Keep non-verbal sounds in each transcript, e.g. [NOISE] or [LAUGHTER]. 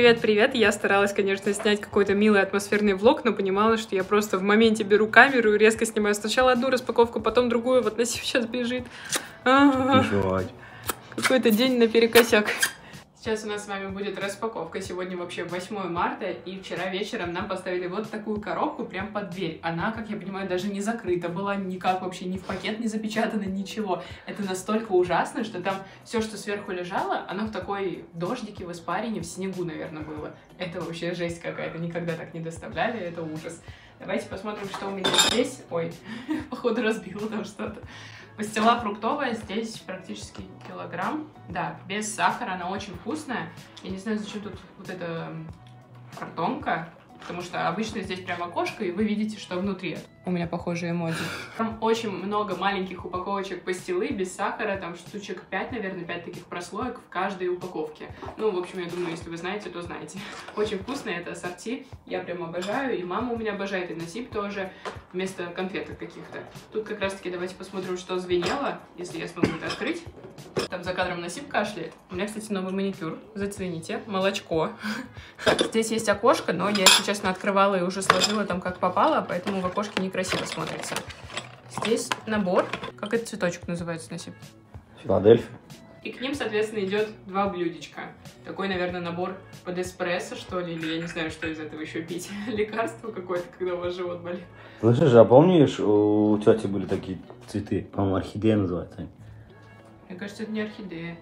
Привет-привет! Я старалась, конечно, снять какой-то милый атмосферный влог, но понимала, что я просто в моменте беру камеру и резко снимаю сначала одну распаковку, потом другую, вот на [LAUGHS] сейчас бежит. Какой-то день наперекосяк. Сейчас у нас с вами будет распаковка. Сегодня вообще 8 марта, и вчера вечером нам поставили вот такую коробку прям под дверь. Она, как я понимаю, даже не закрыта была, никак вообще ни в пакет не запечатана, ничего. Это настолько ужасно, что там все, что сверху лежало, оно в такой дождике, в испарине, в снегу, наверное, было. Это вообще жесть какая-то, никогда так не доставляли, это ужас. Давайте посмотрим, что у меня здесь. Ой, [LAUGHS] походу разбила там что-то. Пастила фруктовая, здесь практически килограмм. Да, без сахара, она очень вкусная. Я не знаю, зачем тут вот эта картонка потому что обычно здесь прям окошко, и вы видите, что внутри. У меня похожие эмоции. Там очень много маленьких упаковочек пастилы без сахара, там штучек 5, наверное, 5 таких прослоек в каждой упаковке. Ну, в общем, я думаю, если вы знаете, то знаете. [LAUGHS] Очень вкусно, это ассорти, я прям обожаю, и мама у меня обожает, и Насип тоже, вместо конфеток каких-то. Тут как раз-таки давайте посмотрим, что звенело, если я смогу это открыть. Там за кадром Насип кашляет. У меня, кстати, новый маникюр, зацените, молочко. [LAUGHS] Здесь есть окошко, но я сейчас честно, открывала и уже сложила там как попало, поэтому в окошке некрасиво смотрится. Здесь набор. Как этот цветочек называется, Насип? Филадельфия. И к ним, соответственно, идет два блюдечка. Такой, наверное, набор под эспрессо, что ли, или я не знаю, что из этого еще пить. [LAUGHS] Лекарство какое-то, когда у вас живот болит. Слышишь, а помнишь, у тети были такие цветы? По-моему, орхидея называется. Мне кажется, это не орхидея.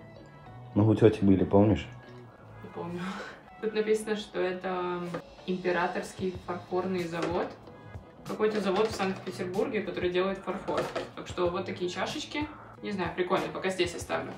Ну, у тети были, помнишь? Не помню. [LAUGHS] Тут написано, что это императорский фарфорный завод. Какой-то завод в Санкт-Петербурге, который делает фарфор. Так что вот такие чашечки. Не знаю, прикольно, пока здесь оставлю.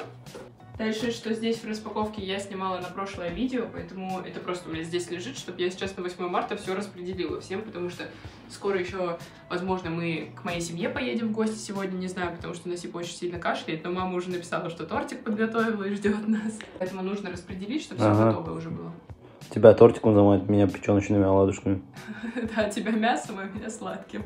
Дальше, что здесь в распаковке, я снимала на прошлое видео, поэтому это просто у меня здесь лежит, чтобы я сейчас на 8 марта все распределила всем, потому что скоро еще, возможно, мы к моей семье поедем в гости сегодня, не знаю, потому что Насип очень сильно кашляет, но мама уже написала, что тортик подготовила и ждет нас. Поэтому нужно распределить, чтобы ага. все готовое уже было. Тебя тортиком заманит, меня печеночными оладушками. [LAUGHS] Да, тебя мясом, а меня сладким.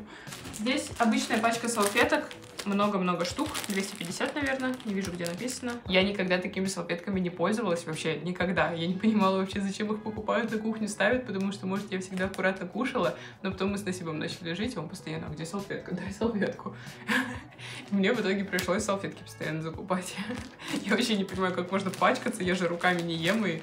Здесь обычная пачка салфеток много-много штук, 250, наверное, не вижу, где написано. Я никогда такими салфетками не пользовалась, вообще никогда. Я не понимала вообще, зачем их покупают, на кухню ставят, потому что, может, я всегда аккуратно кушала, но потом мы с Насибом начали жить, и он постоянно, где салфетка, дай салфетку. [LAUGHS] Мне в итоге пришлось салфетки постоянно закупать. [LAUGHS] Я вообще не понимаю, как можно пачкаться, я же руками не ем, и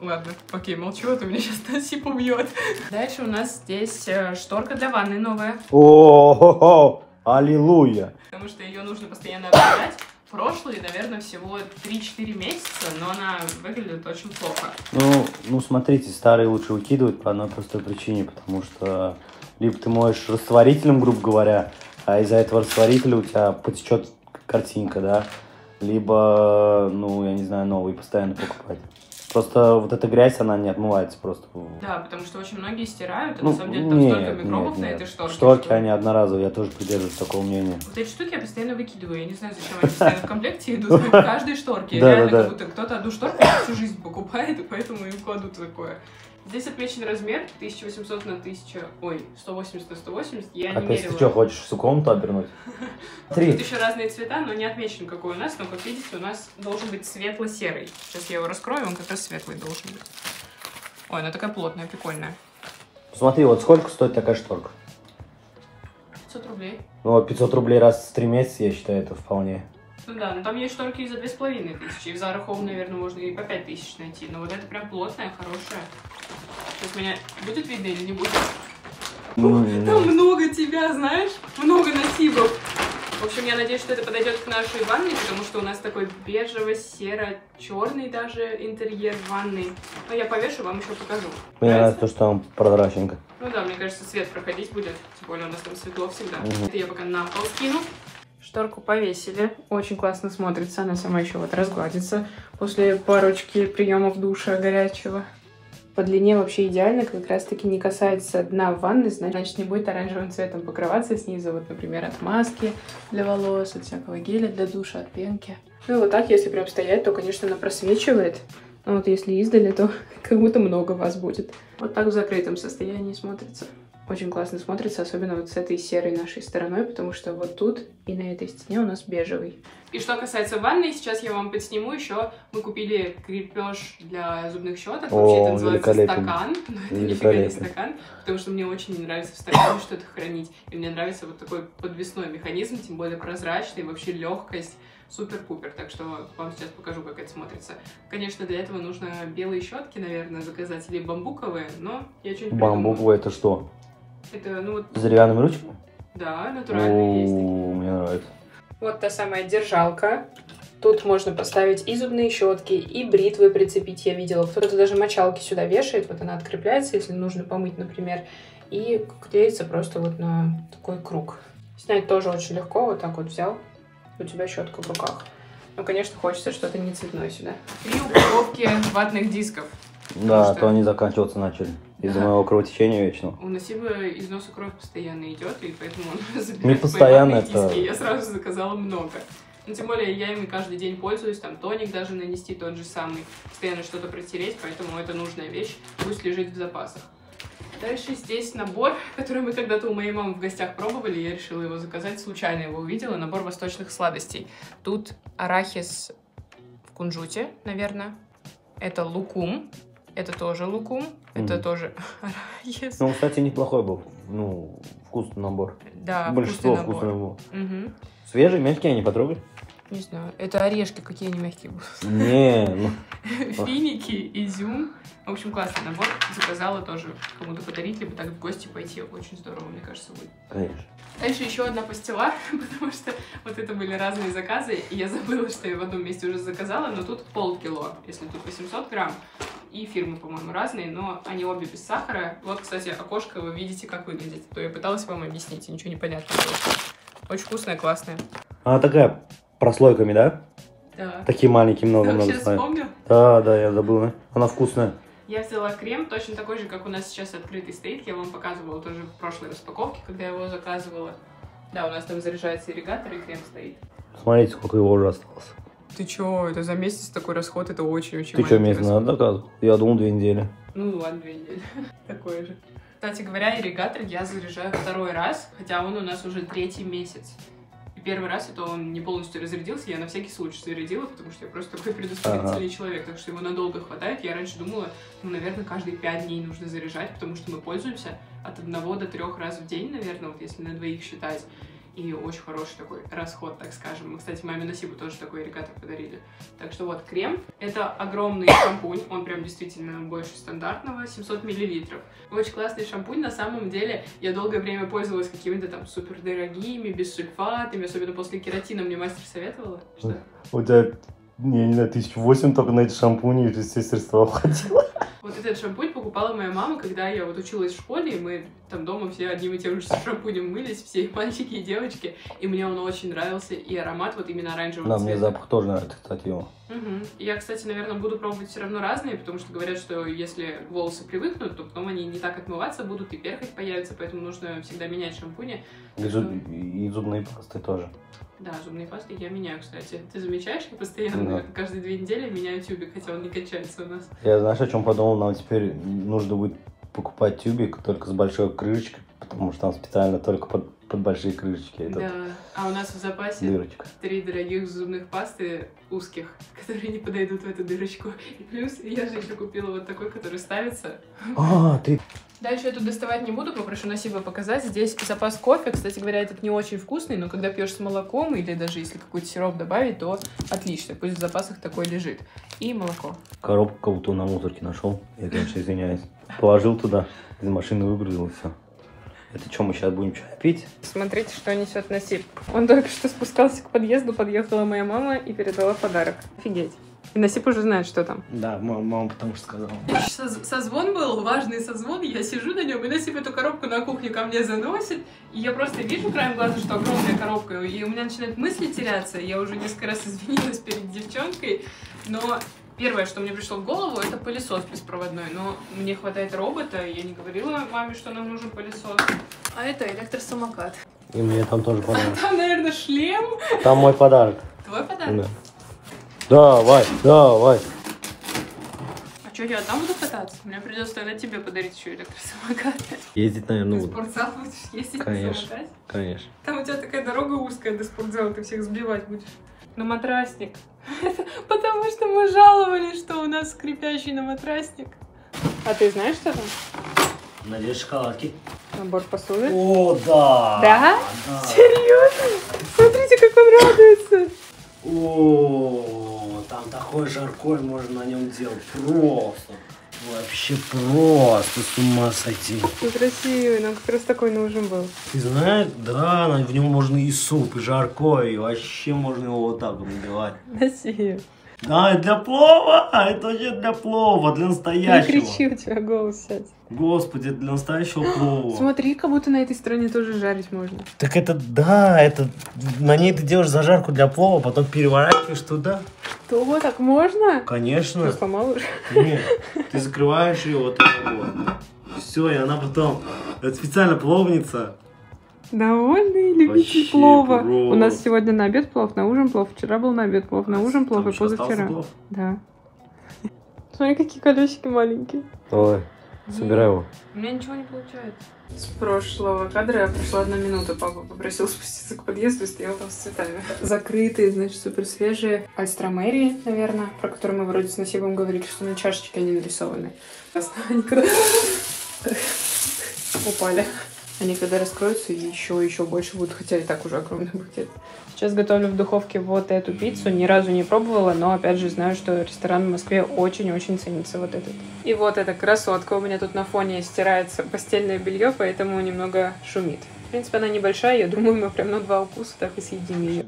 Ладно, окей, молчу, а то меня сейчас Насип убьет. Дальше у нас здесь э, шторка для ванны новая. О-хо-хо! Аллилуйя! Потому что ее нужно постоянно обновлять. Прошлые, наверное, всего 3-4 месяца, но она выглядит очень плохо. Ну, ну, смотрите, старые лучше выкидывать по одной простой причине, потому что либо ты моешь растворителем, грубо говоря, а из-за этого растворителя у тебя потечет картинка, да, либо, ну, я не знаю, новый постоянно покупать. Просто вот эта грязь, она не отмывается просто. Да, потому что очень многие стирают, и ну, на самом деле там нет, столько микробов нет, нет. на этой шторке. Шторки, что... они одноразовые, я тоже придерживаюсь такого мнения. Вот эти штуки я постоянно выкидываю, я не знаю, зачем они постоянно в комплекте идут, в каждой шторке. [LAUGHS] Реально, как будто кто-то одну шторку всю жизнь покупает, и поэтому им кладут такое. Здесь отмечен размер 1800 на 1000, ой, 180 на 180, я Опять не мерила. ты что, хочешь всю комнату обернуть? [LAUGHS] Три. Тут еще разные цвета, но не отмечен, какой у нас, но, как видите, у нас должен быть светло-серый. Сейчас я его раскрою, он как раз светлый должен быть. Ой, она такая плотная, прикольная. Смотри, вот сколько стоит такая шторка? 500 рублей. Ну, 500 рублей раз в 3 месяца, я считаю, это вполне. Ну да, но там есть шторки и за 2500. И в Zara Home, наверное, можно и по 5000 найти. Но вот это прям плотная, хорошая. Сейчас меня будет видно или не будет? Ну, там много тебя, знаешь? Много носибов. В общем, я надеюсь, что это подойдет к нашей ванной, потому что у нас такой бежево-серо-черный даже интерьер ванной. Но я повешу, вам еще покажу. Мне нравится то, что там прозрачненько. Ну да, мне кажется, свет проходить будет. Тем более у нас там светло всегда. Угу. Это я пока на пол скину. Шторку повесили. Очень классно смотрится. Она сама еще вот разгладится после парочки приемов душа горячего. По длине вообще идеально, как раз таки не касается дна ванны, значит не будет оранжевым цветом покрываться снизу, вот, например, от маски для волос, от всякого геля для душа, от пенки. Ну и вот так, если прям стоять, то, конечно, она просвечивает. Но вот если издали, то [LAUGHS] как будто много вас будет. Вот так в закрытом состоянии смотрится очень классно смотрится, особенно вот с этой серой нашей стороной, потому что вот тут и на этой стене у нас бежевый. И что касается ванной, сейчас я вам подсниму еще. Мы купили крепеж для зубных щеток. О, Вообще это называется стакан. [LAUGHS] Но это нифига не стакан, потому что мне очень не нравится в стакане что-то хранить. И мне нравится вот такой подвесной механизм, тем более прозрачный, вообще легкость. Супер-пупер, так что вам сейчас покажу, как это смотрится. Конечно, для этого нужно белые щетки, наверное, заказать, или бамбуковые, но я что-нибудь придумаю. Бамбуковый это что? Это, ну вот, С деревянными ручками? да, натуральные есть. О, мне нравится. Вот та самая держалка. Тут можно поставить и зубные щетки, и бритвы прицепить, я видела. Кто-то даже мочалки сюда вешает, вот она открепляется, если нужно помыть, например, и клеится просто вот на такой круг. Снять тоже очень легко, вот так вот взял, у тебя щетка в руках. Ну, конечно, хочется что-то не цветное сюда. Три упаковки ватных дисков. Да, что- а то они заканчиваться начали. Из-за моего кровотечения вечного. У Насиба из носа кровь постоянно идет, и поэтому он [LAUGHS] Не забирает постоянно мои ватные это-. Я сразу заказала много. Ну, тем более, я ими каждый день пользуюсь, там тоник даже нанести тот же самый, постоянно что-то протереть, поэтому это нужная вещь, пусть лежит в запасах. Дальше здесь набор, [LAUGHS] который мы когда-то у моей мамы в гостях пробовали, я решила его заказать, случайно его увидела, набор восточных сладостей. Тут арахис в кунжуте, наверное, это лукум, это тоже лукум, это Мгм. тоже [LAUGHS] арахис. Ну, кстати, неплохой был. Ну, вкусный набор. Да, Большинство вкусный вкусного набор. было. Мгм. Свежий, мягкий, они потрогали? Не знаю, это орешки, какие они мягкие будут. Не, ну, [LAUGHS] Финики, изюм. В общем, классный набор. Заказала тоже кому-то подарить, либо так в гости пойти. Очень здорово, мне кажется, будет. конечно. Дальше еще одна пастила, [LAUGHS] потому что вот это были разные заказы, и я забыла, что я в одном месте уже заказала, но тут полкило, если тут 800 грамм. И фирмы, по-моему, разные, но они обе без сахара. Вот, кстати, окошко вы видите, как выглядит. То я пыталась вам объяснить, и ничего не понятно. было. Очень вкусная, классная. Она такая прослойками, да? Да. Такие маленькие, много-много ставят. вспомнил? Да, да, я забыл. да. Она вкусная. Я взяла крем, точно такой же, как у нас сейчас открытый стоит. Я вам показывала тоже в прошлой распаковке, когда я его заказывала. Да, у нас там заряжается ирригатор, и крем стоит. Смотрите, сколько его уже осталось. Ты чё, это за месяц такой расход, это очень-очень Ты что, месяц назад заказывал? Я думал, две недели. Ну ладно, две недели. [LAUGHS] Такое же. Кстати говоря, ирригатор я заряжаю второй раз, хотя он у нас уже третий месяц. И первый раз это он не полностью разрядился, я на всякий случай зарядила, потому что я просто такой предусмотрительный человек, так что его надолго хватает. Я раньше думала, ну, наверное, каждые пять дней нужно заряжать, потому что мы пользуемся от одного до трех раз в день, наверное, вот если на двоих считать. И очень хороший такой расход, так скажем. Мы, кстати, маме Насибу тоже такой ирригатор подарили. Так что вот крем. Это огромный шампунь. Он прям действительно больше стандартного. 700 миллилитров. Очень классный шампунь. На самом деле, я долгое время пользовалась какими-то там супер дорогими, без сульфатами. Особенно после кератина мне мастер советовала. Что? У тебя, я не знаю, тысяч восемь только на эти шампуни и все средства хватило. Вот этот шампунь покупала моя мама, когда я вот училась в школе, и мы там дома все одним и тем же [LAUGHS] шампунем мылись, все и мальчики, и девочки. И мне он очень нравился, и аромат вот именно оранжевого Да, мне цвета. запах тоже нравится, кстати, его. Мгм. Я, кстати, наверное, буду пробовать все равно разные, потому что говорят, что если волосы привыкнут, то потом они не так отмываться будут, и перхоть появится, поэтому нужно всегда менять шампуни. И, зуб- и зубные пасты тоже. Да, зубные пасты я меняю, кстати. Ты замечаешь? Я постоянно, Да. каждые две недели меняю тюбик, хотя он не качается у нас. Я, знаешь, о чем подумал? Нам теперь нужно будет покупать тюбик только с большой крышечкой, потому что там специально только под, под большие крышечки этот Да. А у нас в запасе дырочка. три дорогих зубных пасты узких, которые не подойдут в эту дырочку. И плюс я же еще купила вот такой, который ставится. А, ты... Дальше я тут доставать не буду, попрошу Насиба показать. Здесь запас кофе. Кстати говоря, этот не очень вкусный, но когда пьешь с молоком или даже если какой-то сироп добавить, то отлично. Пусть в запасах такой лежит. И молоко. Коробку кого-то на мусорке нашел. Я, конечно, извиняюсь. Положил туда, из машины выгрузил и все. Это что, мы сейчас будем чай пить? Смотрите, что несет Насиб. Он только что спускался к подъезду, подъехала моя мама и передала подарок. Офигеть. И Насип уже знает, что там. Да, мама, потому что сказала. Созвон был, важный созвон, я сижу на нем, и Насип эту коробку на кухню ко мне заносит, и я просто вижу краем глаза, что огромная коробка, и у меня начинают мысли теряться, я уже несколько раз [LAUGHS] извинилась перед девчонкой, но первое, что мне пришло в голову, это пылесос беспроводной, но мне хватает робота, я не говорила маме, что нам нужен пылесос. А это электросамокат. И мне там тоже [LAUGHS] понравилось. Там, наверное, шлем. Там мой подарок. Твой подарок? Да. Давай, давай. А что, я одна буду кататься? Мне придется тогда тебе подарить еще электросамокат. Ездить, наверное, Ты буду. спортзал будешь ездить на Конечно. самокате? Конечно. Там у тебя такая дорога узкая до спортзала, ты всех сбивать будешь. На матрасник. [LAUGHS] Потому что мы жаловались, что у нас скрипящий на матрасник. А ты знаешь, что там? Надеюсь, шоколадки. Набор посуды. О, да! Да? Да. Серьезно? Смотрите, как он радуется. О, там такой жаркой можно на нем делать. Просто. Вообще просто с ума сойти. Ну, красивый, нам как раз такой нужен был. Ты знаешь, да, на- в нем можно и суп, и жаркое, и вообще можно его вот так вот набивать. Носи. Да, это для плова, а это вообще для плова, для Не настоящего. кричи, у тебя голос сядет. Господи, это для настоящего плова. Смотри, как будто на этой стороне тоже жарить можно. Так это, да, это, на ней ты делаешь зажарку для плова, потом переворачиваешь туда. То так можно? Конечно. Что, сломал уже? Нет, ты закрываешь ее вот так вот. Все, и она потом... Это специально пловница. Довольный любитель Вообще плова. просто. У нас сегодня на обед плов, на ужин плов. Вчера был на обед плов, на ужин плов Там и позавчера. плов. Да. Смотри, какие колесики маленькие. Ой, собирай его. У меня ничего не получается. С прошлого кадра прошла одна минута. Папа попросил [LAUGHS] спуститься к подъезду и стоял там с цветами. Закрытые, значит, супер свежие. Альстромерии, наверное, про которые мы вроде с Насибом говорили, что на чашечке они нарисованы. [LAUGHS] Они когда... [LAUGHS] Упали. Они когда раскроются, еще еще больше будут, хотя и так уже огромный букет. Сейчас готовлю в духовке вот эту пиццу. Ни разу не пробовала, но опять же знаю, что ресторан в Москве очень-очень ценится вот этот. И вот эта красотка у меня тут на фоне стирается постельное белье, поэтому немного шумит. В принципе, она небольшая, я думаю, мы прям на два укуса так и съедим ее.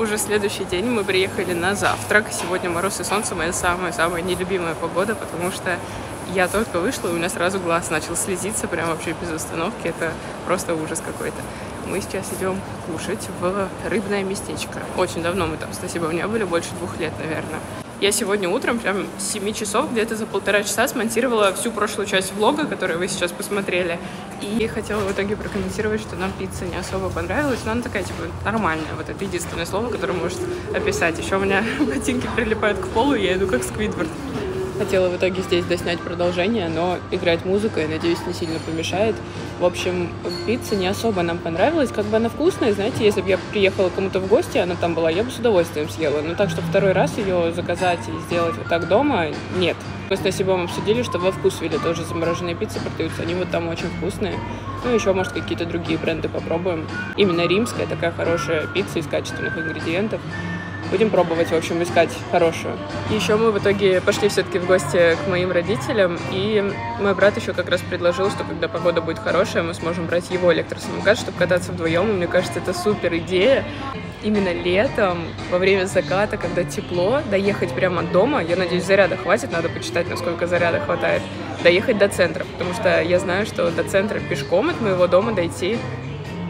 Уже следующий день мы приехали на завтрак. Сегодня мороз и солнце моя самая-самая нелюбимая погода, потому что я только вышла, и у меня сразу глаз начал слезиться, прям вообще без остановки. Это просто ужас какой-то. Мы сейчас идем кушать в рыбное местечко. Очень давно мы там с Насибом не были, больше двух лет, наверное. Я сегодня утром, прям с 7 часов, где-то за полтора часа смонтировала всю прошлую часть влога, которую вы сейчас посмотрели. И хотела в итоге прокомментировать, что нам пицца не особо понравилась, но она такая, типа, нормальная. Вот это единственное слово, которое может описать. Еще у меня [LAUGHS] ботинки прилипают к полу, я иду как Сквидвард. Хотела в итоге здесь доснять продолжение, но играть музыка, я надеюсь, не сильно помешает. В общем, пицца не особо нам понравилась. Как бы она вкусная, знаете, если бы я приехала кому-то в гости, она там была, я бы с удовольствием съела. Но так, что второй раз ее заказать и сделать вот так дома, нет. Мы с Насибом обсудили, что во Вкусвилле тоже замороженные пиццы продаются. Они вот там очень вкусные. Ну, еще, может, какие-то другие бренды попробуем. Именно римская такая хорошая пицца из качественных ингредиентов. Будем пробовать, в общем, искать хорошую. Еще мы в итоге пошли все-таки в гости к моим родителям, и мой брат еще как раз предложил, что когда погода будет хорошая, мы сможем брать его электросамокат, чтобы кататься вдвоем, и мне кажется, это супер идея. Именно летом, во время заката, когда тепло, доехать прямо от дома, я надеюсь, заряда хватит, надо почитать, насколько заряда хватает, доехать до центра, потому что я знаю, что до центра пешком от моего дома дойти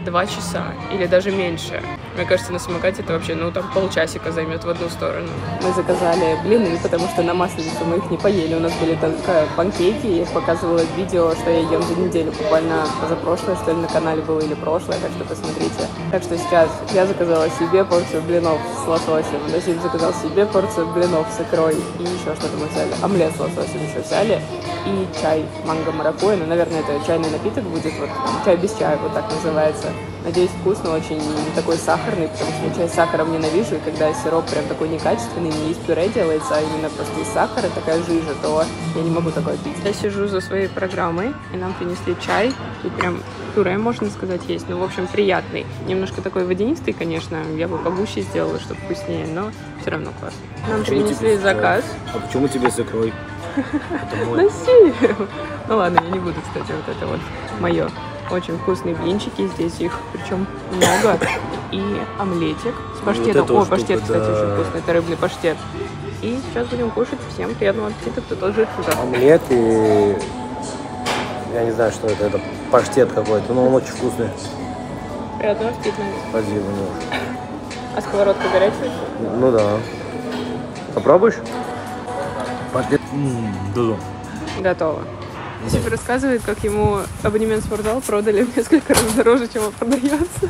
два часа или даже меньше. Мне кажется, на самокате это вообще, ну, там полчасика займет в одну сторону. Мы заказали блины, потому что на масленицу мы их не поели. У нас были только панкейки, я показывала видео, что я ем за неделю, буквально позапрошлое, что ли, на канале было, или прошлое, так что посмотрите. Так что сейчас я заказала себе порцию блинов с лососем, Насим заказал себе порцию блинов с икрой и еще что-то мы взяли. Омлет с лососем еще взяли и чай манго маракуйя. Ну, наверное, это чайный напиток будет, вот чай без чая, вот так называется. Надеюсь, вкусно, очень не такой сахарный, потому что я чай с сахаром ненавижу, и когда сироп прям такой некачественный, не из пюре делается, а именно просто из сахара, такая жижа, то я не могу такое пить. Я сижу за своей программой, и нам принесли чай, тут прям пюре, можно сказать, есть, ну, в общем, приятный. Немножко такой водянистый, конечно, я бы погуще сделала, чтобы вкуснее, но все равно классно. Нам принесли заказ. А почему тебе с икрой? [LAUGHS] Это мой. Носи! Ну ладно, я не буду, кстати, вот это вот мое. Очень вкусные блинчики, здесь их причем много. И омлетик с паштетом. это О, штука, паштет, кстати, да. очень вкусный, это рыбный паштет. И сейчас будем кушать. Всем приятного аппетита, кто тоже туда. Омлет и... Я не знаю, что это. Это паштет какой-то, но он очень вкусный. Приятного аппетита. Спасибо, Нюш. А сковородка горячая? Ну да. Попробуешь? Паштет. Да. Готово. Тип рассказывает, как ему абонемент в спортзал продали в несколько раз дороже, чем он продается.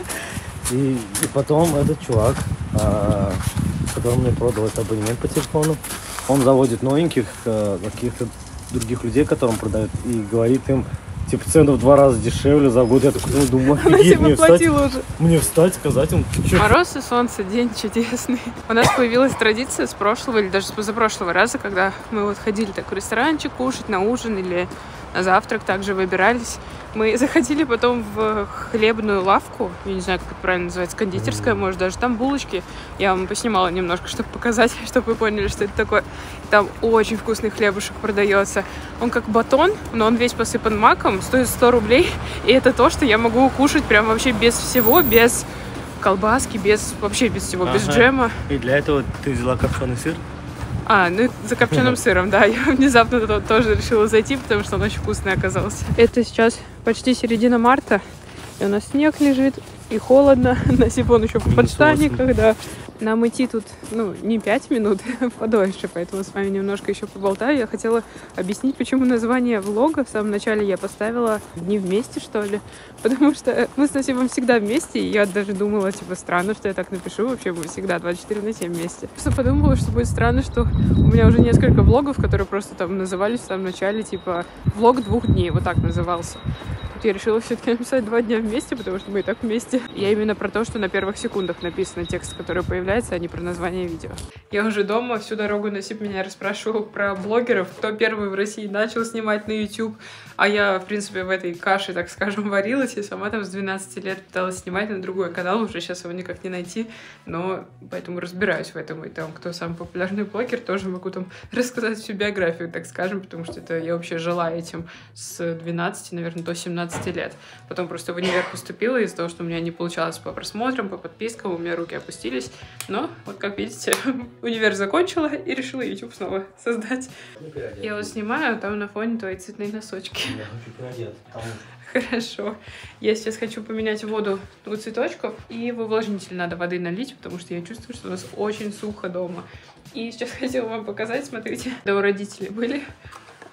И, и потом этот чувак, а, который мне продал этот абонемент по телефону, он заводит новеньких а, каких-то других людей, которым продают, и говорит им, типа цену в два раза дешевле за год. Я такой ну, думаю, Она офигеть, мне встать, уже. мне встать, сказать им, ты чё? Мороз и солнце, день чудесный. У нас появилась традиция с прошлого или даже с позапрошлого раза, когда мы вот ходили так в ресторанчик кушать на ужин или на завтрак также выбирались. Мы [LAUGHS] заходили потом в хлебную лавку, я не знаю, как это правильно называется, кондитерская, может, даже там булочки. Я вам поснимала немножко, чтобы показать, [LAUGHS] чтобы вы поняли, что это такое. Там очень вкусный хлебушек продается. Он как батон, но он весь посыпан маком, стоит 100 рублей. [LAUGHS] И это то, что я могу кушать прям вообще без всего, без колбаски, без вообще без всего, без Ага. джема. И для этого ты взяла копченый сыр? А, ну за копченым [LAUGHS] сыром, да. [LAUGHS] Я внезапно туда тоже решила зайти, потому что он очень вкусный оказался. Это сейчас почти середина марта, и у нас снег лежит, и холодно. [LAUGHS] На Сифон еще в Минус подштаниках, да. Нам идти тут, ну, не пять минут, [LAUGHS] подольше, поэтому с вами немножко еще поболтаю. Я хотела объяснить, почему название влога в самом начале я поставила «Дни вместе», что ли. [LAUGHS] Потому что мы с Насимом всегда вместе, и я даже думала, типа, странно, что я так напишу. Вообще, мы всегда 24 на 7 вместе. Просто подумала, что будет странно, что у меня уже несколько влогов, которые просто там назывались в самом начале, типа, влог двух дней, вот так назывался. Я решила все-таки написать два дня вместе, потому что мы и так вместе. Я именно про то, что на первых секундах написан текст, который появляется, а не про название видео. Я уже дома, всю дорогу Насип меня расспрашивал про блогеров, кто первый в России начал снимать на YouTube. А я, в принципе, в этой каше, так скажем, варилась, и сама там с 12 лет пыталась снимать на другой канал, уже сейчас его никак не найти, но поэтому разбираюсь в этом, и там, кто самый популярный блогер, тоже могу там рассказать всю биографию, так скажем, потому что это я вообще жила этим с 12, наверное, до 17 лет. Потом просто в универ поступила из-за того, что у меня не получалось по просмотрам, по подпискам, у меня руки опустились, но вот как видите, [LAUGHS] универ закончила и решила YouTube снова создать. Я вот снимаю, а там на фоне твои цветные носочки. Я хочу. Хорошо. Я сейчас хочу поменять воду у цветочков, и в увлажнитель надо воды налить, потому что я чувствую, что у нас очень сухо дома. И сейчас [LAUGHS] хотела вам показать, смотрите, да у родителей были.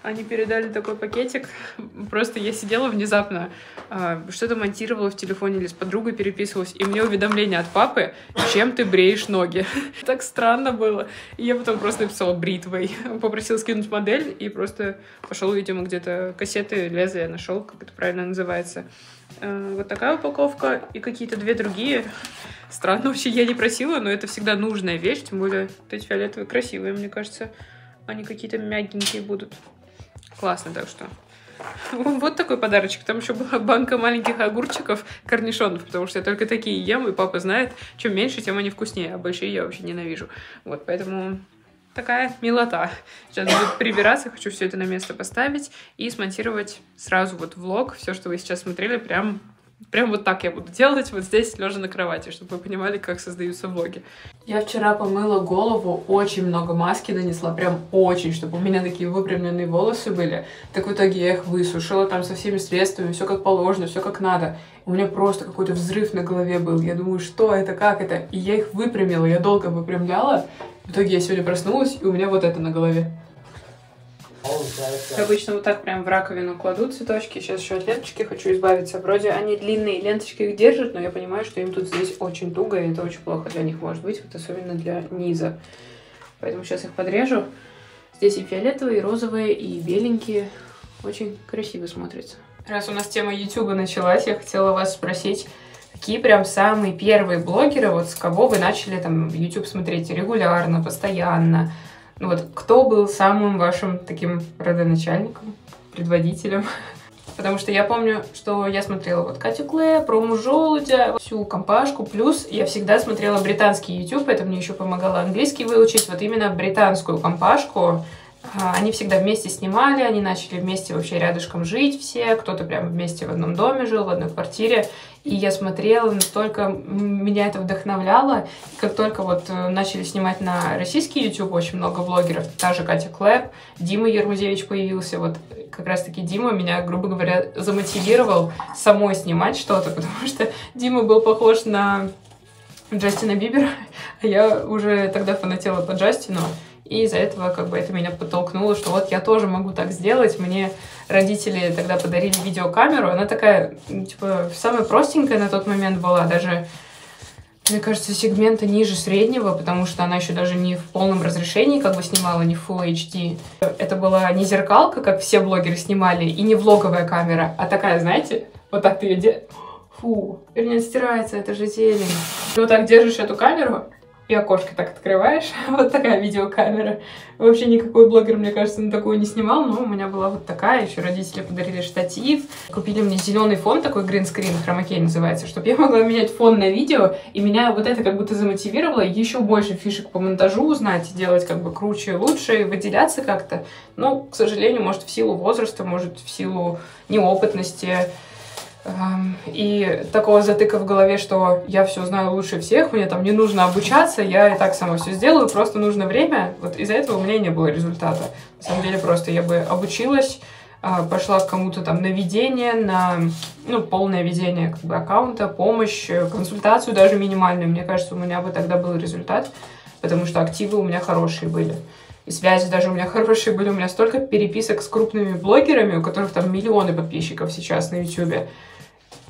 Они передали такой пакетик. Просто я сидела внезапно, а, что-то монтировала в телефоне или с подругой переписывалась, и мне уведомление от папы, чем ты бреешь ноги. [LAUGHS] Так странно было. И я потом просто написала бритвой. Попросила скинуть модель, и просто пошел, видимо, где-то кассеты, лезвия нашел, как это правильно называется. Э, Вот такая упаковка и какие-то две другие. Странно, вообще я не просила, но это всегда нужная вещь, тем более вот эти фиолетовые красивые, мне кажется. Они какие-то мягенькие будут. Классно, так что. [LAUGHS] Вот такой подарочек. Там еще была банка маленьких огурчиков, корнишонов, потому что я только такие ем, и папа знает, чем меньше, тем они вкуснее, а большие я вообще ненавижу. Вот, поэтому такая милота. Сейчас буду прибираться, хочу все это на место поставить и смонтировать сразу вот влог, все, что вы сейчас смотрели, прям Прям вот так я буду делать, вот здесь, лежа на кровати, чтобы вы понимали, как создаются влоги. Я вчера помыла голову, очень много маски нанесла, прям очень, чтобы у меня такие выпрямленные волосы были. Так в итоге я их высушила там со всеми средствами, все как положено, все как надо. У меня просто какой-то взрыв на голове был. Я думаю, что это, как это? И я их выпрямила, я долго выпрямляла. В итоге я сегодня проснулась, и у меня вот это на голове. Обычно вот так прям в раковину кладут цветочки. Сейчас еще от ленточки хочу избавиться. Вроде они длинные, ленточки их держат, но я понимаю, что им тут здесь очень туго, и это очень плохо для них может быть, вот особенно для низа. Поэтому сейчас их подрежу. Здесь и фиолетовые, и розовые, и беленькие. Очень красиво смотрится. Раз у нас тема YouTube началась, я хотела вас спросить, какие прям самые первые блогеры, вот с кого вы начали там YouTube смотреть регулярно, постоянно? Ну вот, кто был самым вашим таким родоначальником, предводителем? [LAUGHS] Потому что я помню, что я смотрела вот Катю Клэ, Прому Желудя, всю компашку. Плюс я всегда смотрела британский YouTube, это мне еще помогало английский выучить. Вот именно британскую компашку. А, Они всегда вместе снимали, они начали вместе вообще рядышком жить все. Кто-то прям вместе в одном доме жил, в одной квартире. И я смотрела, настолько меня это вдохновляло. Как только вот э, начали снимать на российский YouTube очень много блогеров, та же Катя Клэп, Дима Ермузевич появился, вот как раз-таки Дима меня, грубо говоря, замотивировал самой снимать что-то, [LAUGHS] потому что Дима был похож на Джастина Бибера, [LAUGHS] а я уже тогда фанатела по Джастину, и из-за этого как бы это меня подтолкнуло, что вот я тоже могу так сделать. Мне родители тогда подарили видеокамеру, она такая, типа, самая простенькая на тот момент была, даже мне кажется, сегмента ниже среднего, потому что она еще даже не в полном разрешении как бы снимала, не Full HD. Это была не зеркалка, как все блогеры снимали, и не влоговая камера, а такая, знаете, вот так ты ее. Фу, вернее, стирается, это же зелень. Ты вот так держишь эту камеру, и окошко так открываешь. [LAUGHS] вот такая видеокамера. Вообще никакой блогер, мне кажется, на такую не снимал, но у меня была вот такая. Еще родители подарили штатив. Купили мне зеленый фон, такой гринскрин, хромакей называется, чтобы я могла менять фон на видео. И меня вот это как будто замотивировало еще больше фишек по монтажу узнать, делать как бы круче, лучше, выделяться как-то. Но, к сожалению, может, в силу возраста, может, в силу неопытности, и такого затыка в голове, что я все знаю лучше всех, мне там не нужно обучаться, я и так сама все сделаю, просто нужно время. Вот из-за этого у меня не было результата. На самом деле просто я бы обучилась, а, пошла к кому-то там на ведение, на ну, полное ведение как бы, аккаунта, помощь, консультацию даже минимальную. Мне кажется, у меня бы тогда был результат, потому что активы у меня хорошие были. И связи даже у меня [LAUGHS] хорошие были. У меня столько переписок с крупными блогерами, у которых там миллионы подписчиков сейчас на YouTube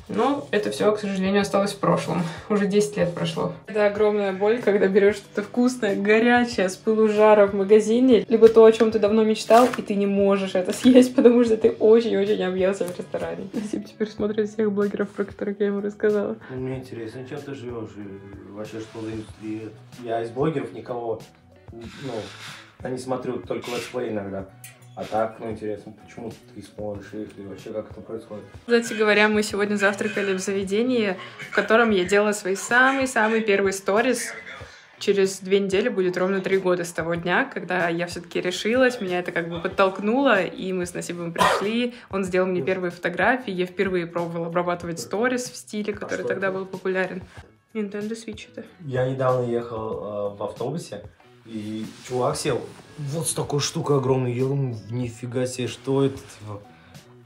но это все, к сожалению, осталось в прошлом. Уже 10 лет прошло. Это огромная боль, когда берешь что-то вкусное, горячее, с пылу жара в магазине, либо то, о чем ты давно мечтал, и ты не можешь это съесть, [LAUGHS] потому что ты очень-очень объелся в ресторане. Насип теперь смотрит всех блогеров, про которых я ему рассказала. Ну, мне интересно, чем ты живешь и вообще что за индустрия? Я из блогеров никого, ну, я не смотрю, только let's play иногда. А так, ну, интересно, почему ты смотришь их и вообще как это происходит? Кстати говоря, мы сегодня завтракали в заведении, в котором я делала свои самые-самые первые сторис. Через две недели будет ровно три года с того дня, когда я все-таки решилась, меня это как бы подтолкнуло, и мы с Насибом пришли, он сделал мне первые фотографии, я впервые пробовала обрабатывать сторис в стиле, который а тогда был популярен. Nintendo Switch это. Я недавно ехал э, в автобусе, и чувак сел вот с такой штукой огромной. Я думаю, нифига себе, что это? Типа,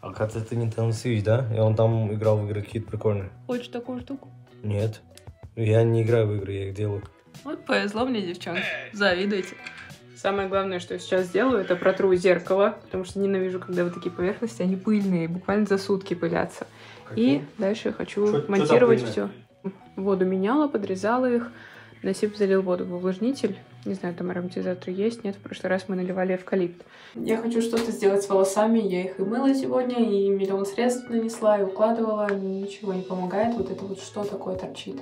а как это Nintendo Switch, да? И он там играл в игры какие-то прикольные. Хочешь такую штуку? Нет. Я не играю в игры, я их делаю. Вот повезло мне, девчонки. Завидуйте. Самое главное, что я сейчас сделаю, это протру зеркало, потому что ненавижу, когда вот такие поверхности, они пыльные, буквально за сутки пылятся. Какие? И дальше я хочу что, монтировать все. Воду меняла, подрезала их. Насип залил воду в увлажнитель. Не знаю, там ароматизатор есть, нет. В прошлый раз мы наливали эвкалипт. Я хочу что-то сделать с волосами. Я их и мыла сегодня, и миллион средств нанесла, и укладывала. Ничего не помогает. Вот это вот что такое торчит.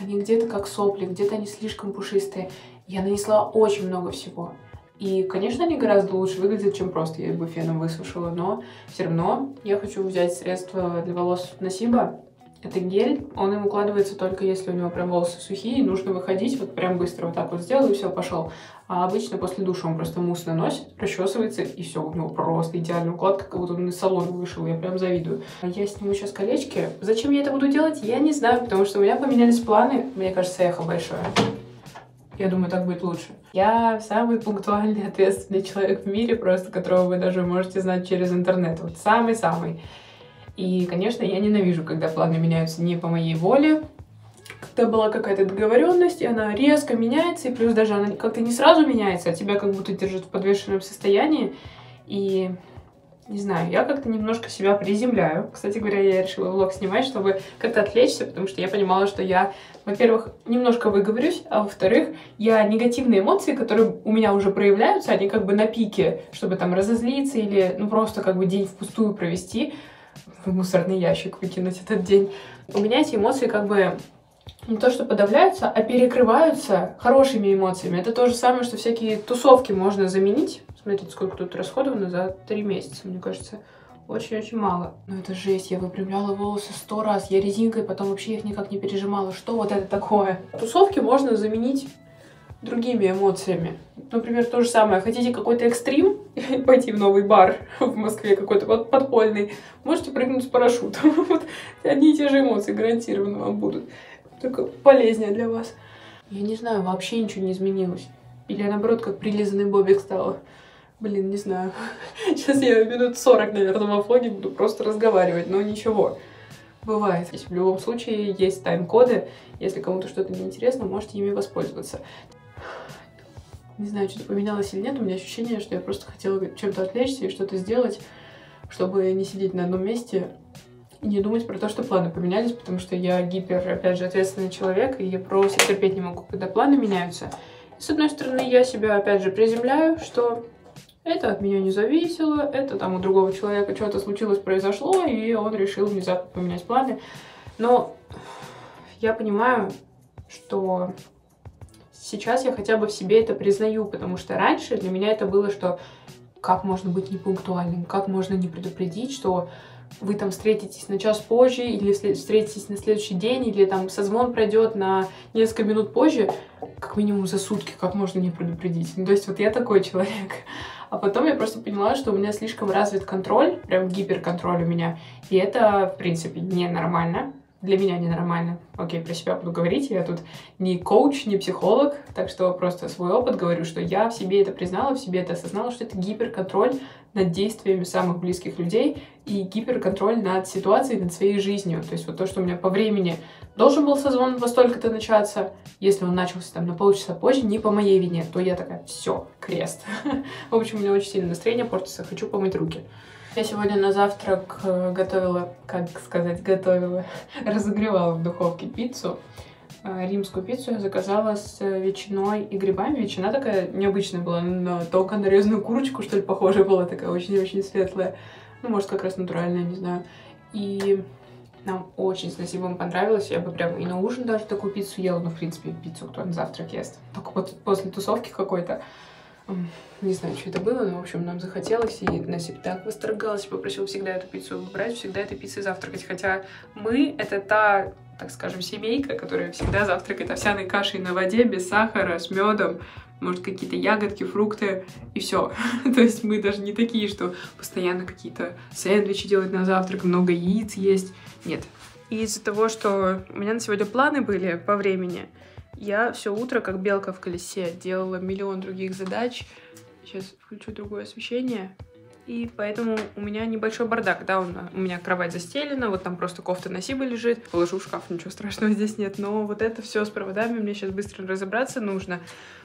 Они где-то как сопли, где-то они слишком пушистые. Я нанесла очень много всего. И, конечно, они гораздо лучше выглядят, чем просто я бы феном высушила, но все равно я хочу взять средства для волос Насиба это гель, он им укладывается только если у него прям волосы сухие, нужно выходить, вот прям быстро вот так вот сделал и все, пошел. А обычно после душа он просто мусс наносит, расчесывается, и все, у него просто идеальная укладка, как будто он из салона вышел, я прям завидую. А я сниму сейчас колечки. Зачем я это буду делать, я не знаю, потому что у меня поменялись планы, мне кажется, эхо большое. Я думаю, так будет лучше. Я самый пунктуальный, ответственный человек в мире, просто которого вы даже можете знать через интернет. Вот самый-самый. И, конечно, я ненавижу, когда планы меняются не по моей воле, когда была какая-то договоренность, и она резко меняется, и плюс даже она как-то не сразу меняется, а тебя как будто держит в подвешенном состоянии. И не знаю, я как-то немножко себя приземляю. Кстати говоря, я решила влог снимать, чтобы как-то отвлечься, потому что я понимала, что я, во-первых, немножко выговорюсь, а во-вторых, я негативные эмоции, которые у меня уже проявляются, они как бы на пике, чтобы там разозлиться или ну просто как бы день впустую провести, в мусорный ящик выкинуть этот день. У меня эти эмоции как бы не то что подавляются, а перекрываются хорошими эмоциями. Это то же самое, что всякие тусовки можно заменить. Смотрите, сколько тут расходовано за три месяца, мне кажется. Очень-очень мало. Но это жесть, я выпрямляла волосы сто раз, я резинкой потом вообще их никак не пережимала. Что вот это такое? Тусовки можно заменить другими эмоциями. Например, то же самое. Хотите какой-то экстрим, [LAUGHS] пойти в новый бар в Москве какой-то вот подпольный, можете прыгнуть с парашютом. [LAUGHS] Вот одни и те же эмоции гарантированно вам будут. Только полезнее для вас. Я не знаю, вообще ничего не изменилось. Или наоборот, как прилизанный бобик стала. Блин, не знаю. [LAUGHS] Сейчас я минут 40, наверное, во фоне буду просто разговаривать, но ничего. Бывает. В любом случае есть тайм-коды. Если кому-то что-то неинтересно, можете ими воспользоваться не знаю, что-то поменялось или нет, у меня ощущение, что я просто хотела чем-то отвлечься и что-то сделать, чтобы не сидеть на одном месте и не думать про то, что планы поменялись, потому что я гипер, опять же, ответственный человек, и я просто терпеть не могу, когда планы меняются. И, с одной стороны, я себя, опять же, приземляю, что это от меня не зависело, это там у другого человека что-то случилось, произошло, и он решил внезапно поменять планы. Но я понимаю, что сейчас я хотя бы в себе это признаю, потому что раньше для меня это было, что как можно быть непунктуальным, как можно не предупредить, что вы там встретитесь на час позже, или встретитесь на следующий день, или там созвон пройдет на несколько минут позже, как минимум за сутки, как можно не предупредить. Ну, то есть вот я такой человек. А потом я просто поняла, что у меня слишком развит контроль, прям гиперконтроль у меня, и это, в принципе, ненормально для меня ненормально. Окей, про себя буду говорить, я тут не коуч, не психолог, так что просто свой опыт говорю, что я в себе это признала, в себе это осознала, что это гиперконтроль над действиями самых близких людей и гиперконтроль над ситуацией, над своей жизнью. То есть вот то, что у меня по времени должен был созвон во столько-то начаться, если он начался там на полчаса позже, не по моей вине, то я такая, все, крест. [LAUGHS] В общем, у меня очень сильно настроение портится, хочу помыть руки. Я сегодня на завтрак э, готовила, как сказать, готовила, [LAUGHS] разогревала в духовке пиццу. Э, римскую пиццу я заказала с ветчиной и грибами. Ветчина такая необычная была, на тонко нарезанную курочку, что ли, похожая была, такая очень-очень светлая. Ну, может, как раз натуральная, не знаю. И нам очень с Насибом понравилось. Я бы прям и на ужин даже такую пиццу ела. Ну, в принципе, пиццу кто на завтрак ест. Только вот после тусовки какой-то. Не знаю, что это было, но, в общем, нам захотелось, и Насип так восторгалась, попросил всегда эту пиццу брать, всегда этой пиццей завтракать. Хотя мы — это та, так скажем, семейка, которая всегда завтракает овсяной кашей на воде, без сахара, с медом, может, какие-то ягодки, фрукты, и все. [LAUGHS] То есть мы даже не такие, что постоянно какие-то сэндвичи делать на завтрак, много яиц есть. Нет. И из-за того, что у меня на сегодня планы были по времени, я все утро, как белка в колесе, делала миллион других задач. Сейчас включу другое освещение. И поэтому у меня небольшой бардак, да, он, у меня кровать застелена, вот там просто кофта на Сиба лежит, положу в шкаф, ничего страшного [LAUGHS] здесь нет, но вот это все с проводами мне сейчас быстро разобраться нужно,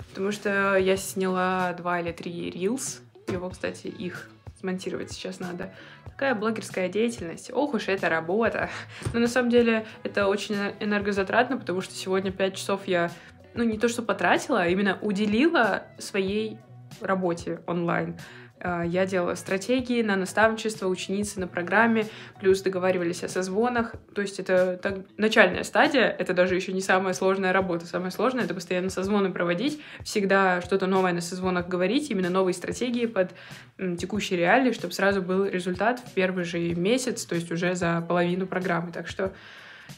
потому что я сняла два или три рилс, его, кстати, их смонтировать сейчас надо. Такая блогерская деятельность. Ох уж это работа. Но на самом деле это очень энергозатратно, потому что сегодня 5 часов я, ну не то что потратила, а именно уделила своей работе онлайн. А, я делала стратегии на наставничество ученицы на программе, плюс договаривались о созвонах. То есть это так, начальная стадия, это даже еще не самая сложная работа. Самое сложное — это постоянно созвоны проводить, всегда что-то новое на созвонах говорить, именно новые стратегии под м, текущие реалии, чтобы сразу был результат в первый же месяц, то есть уже за половину программы. Так что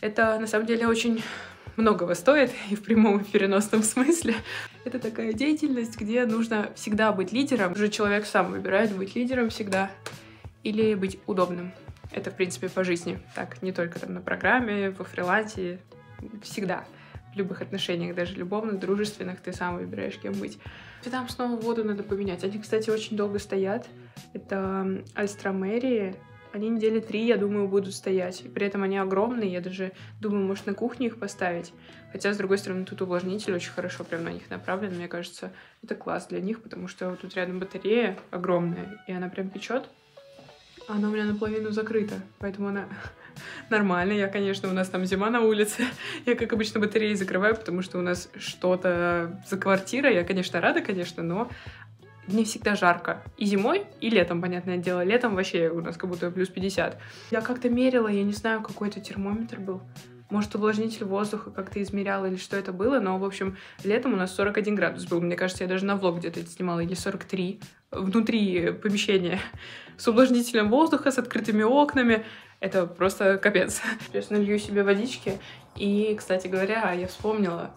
это на самом деле очень многого стоит, [LAUGHS] и в прямом и переносном смысле. Это такая деятельность, где нужно всегда быть лидером. Уже человек сам выбирает быть лидером всегда или быть удобным. Это, в принципе, по жизни. Так, не только там на программе, во фрилансе, всегда. В любых отношениях, даже любовных, дружественных, ты сам выбираешь, кем быть. Там снова воду надо поменять. Они, кстати, очень долго стоят. Это альстромерии, они недели три, я думаю, будут стоять. И при этом они огромные, я даже думаю, может, на кухне их поставить. Хотя, с другой стороны, тут увлажнитель очень хорошо прям на них направлен. Мне кажется, это класс для них, потому что тут рядом батарея огромная, и она прям печет. Она у меня наполовину закрыта, поэтому она [LAUGHS] нормально. Я, конечно, у нас там зима на улице. [LAUGHS] Я, как обычно, батареи закрываю, потому что у нас что-то за квартирой. Я, конечно, рада, конечно, но не всегда жарко. И зимой, и летом, понятное дело. Летом вообще у нас как будто плюс 50. Я как-то мерила, я не знаю, какой это термометр был. Может, увлажнитель воздуха как-то измерял или что это было, но, в общем, летом у нас 41 градус был. Мне кажется, я даже на влог где-то это снимала, или 43 внутри помещения [LAUGHS] с увлажнителем воздуха, с открытыми окнами. Это просто капец. Сейчас налью себе водички. И, кстати говоря, я вспомнила,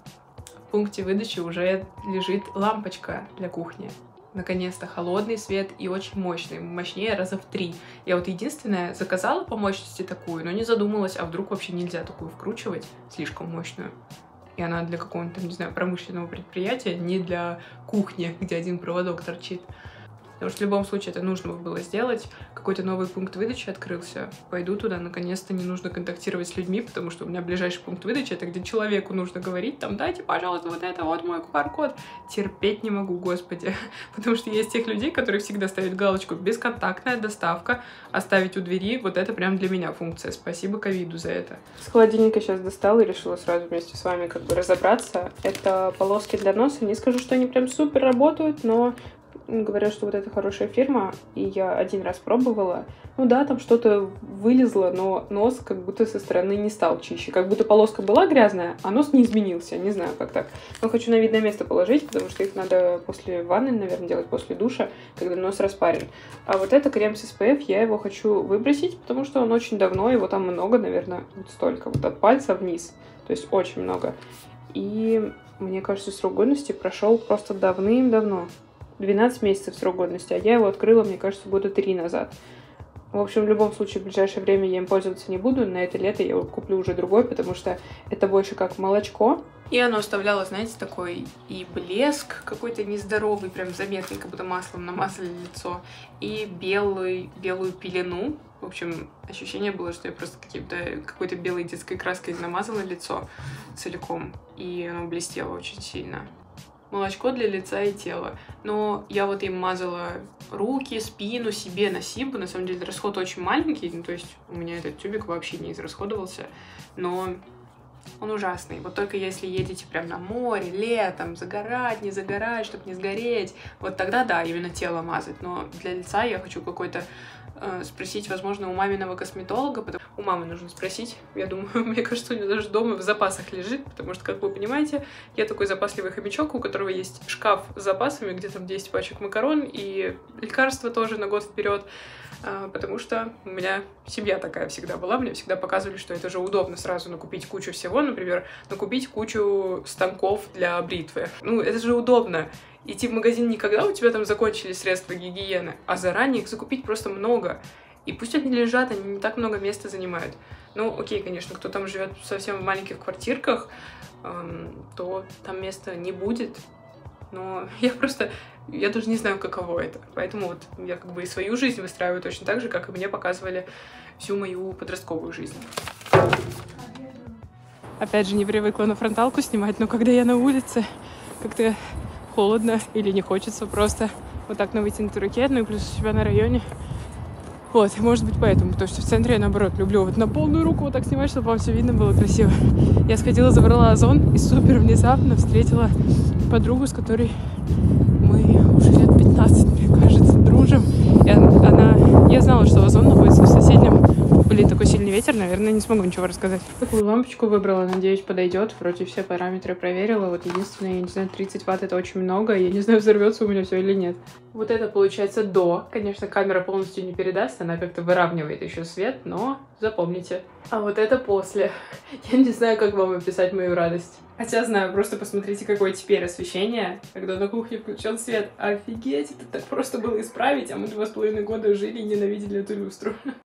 в пункте выдачи уже лежит лампочка для кухни наконец-то холодный свет и очень мощный, мощнее раза в три. Я вот единственное заказала по мощности такую, но не задумалась, а вдруг вообще нельзя такую вкручивать, слишком мощную. И она для какого-нибудь, не знаю, промышленного предприятия, не для кухни, где один проводок торчит. Потому что в любом случае это нужно было сделать. Какой-то новый пункт выдачи открылся. Пойду туда, наконец-то не нужно контактировать с людьми, потому что у меня ближайший пункт выдачи это где человеку нужно говорить, там, дайте, пожалуйста, вот это, вот мой QR-код. Терпеть не могу, господи. [LAUGHS] Потому что есть тех людей, которые всегда ставят галочку «бесконтактная доставка», оставить у двери, вот это прям для меня функция. Спасибо ковиду за это. С холодильника сейчас достала и решила сразу вместе с вами как бы разобраться. Это полоски для носа. Не скажу, что они прям супер работают, но говорят, что вот это хорошая фирма, и я один раз пробовала. Ну да, там что-то вылезло, но нос как будто со стороны не стал чище. Как будто полоска была грязная, а нос не изменился. Не знаю, как так. Но хочу на видное место положить, потому что их надо после ванны, наверное, делать после душа, когда нос распарен. А вот это крем с SPF, я его хочу выбросить, потому что он очень давно, его там много, наверное, вот столько, вот от пальца вниз. То есть очень много. И мне кажется, срок годности прошел просто давным-давно. 12 месяцев срок годности, а я его открыла, мне кажется, года три назад. В общем, в любом случае, в ближайшее время я им пользоваться не буду. На это лето я куплю уже другой, потому что это больше как молочко. И оно оставляло, знаете, такой и блеск какой-то нездоровый, прям заметный, как будто маслом намазали лицо, и белый, белую пелену. В общем, ощущение было, что я просто каким-то, какой-то белой детской краской намазала лицо целиком, и оно блестело очень сильно молочко для лица и тела. Но я вот им мазала руки, спину, себе на сибу. На самом деле расход очень маленький, ну, то есть у меня этот тюбик вообще не израсходовался. Но он ужасный. Вот только если едете прям на море, летом, загорать, не загорать, чтобы не сгореть, вот тогда да, именно тело мазать. Но для лица я хочу какой-то спросить, возможно, у маминого косметолога. Потому... У мамы нужно спросить. Я думаю, [LAUGHS] мне кажется, у нее даже дома в запасах лежит, потому что, как вы понимаете, я такой запасливый хомячок, у которого есть шкаф с запасами, где там 10 пачек макарон и лекарства тоже на год вперед. А, потому что у меня семья такая всегда была, мне всегда показывали, что это же удобно сразу накупить кучу всего, например, накупить кучу станков для бритвы. Ну, это же удобно. Идти в магазин не когда у тебя там закончились средства гигиены, а заранее их закупить просто много. И пусть они лежат, они не так много места занимают. Ну, окей, конечно, кто там живет совсем в маленьких квартирках, эм, то там места не будет. Но [LAUGHS] я просто я даже не знаю, каково это. Поэтому вот я как бы и свою жизнь выстраиваю точно так же, как и мне показывали всю мою подростковую жизнь. Опять же, не привыкла на фронталку снимать, но когда я на улице, как-то холодно или не хочется просто вот так на вытянутой руке, ну и плюс у себя на районе. Вот, и может быть поэтому, потому что в центре я, наоборот, люблю вот на полную руку вот так снимать, чтобы вам все видно было красиво. Я сходила, забрала озон и супер внезапно встретила подругу, с которой мы уже лет 15, мне кажется, дружим. И она... Я знала, что Озон находится в соседнем Блин, такой сильный ветер, наверное, не смогу ничего рассказать. Такую лампочку выбрала, надеюсь, подойдет. Вроде все параметры проверила. Вот единственное, я не знаю, 30 ватт это очень много. Я не знаю, взорвется у меня все или нет. Вот это получается до. Конечно, камера полностью не передаст, она как-то выравнивает еще свет, но запомните. А вот это после. [LAUGHS] Я не знаю, как вам описать мою радость. Хотя знаю, просто посмотрите, какое теперь освещение, когда на кухне включен свет. Офигеть, это так просто было исправить, а мы два с половиной года жили и ненавидели эту люстру. [LAUGHS]